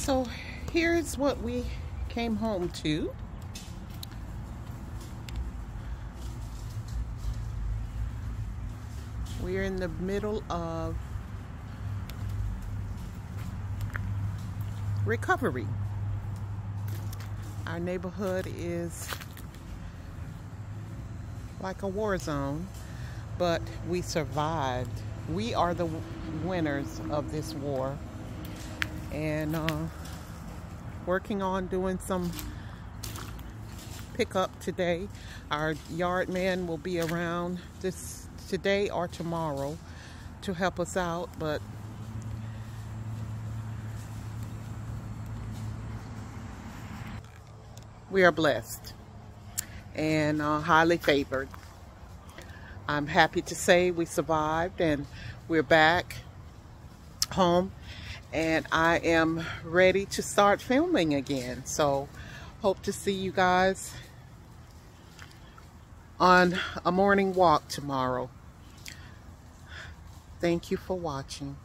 So here's what we came home to. We're in the middle of recovery. Our neighborhood is like a war zone, but we survived. We are the winners of this war. And uh, working on doing some pickup today. Our yard man will be around this today or tomorrow to help us out, but we are blessed and uh, highly favored. I'm happy to say we survived and we're back home and I am ready to start filming again. So hope to see you guys on a morning walk tomorrow. Thank you for watching.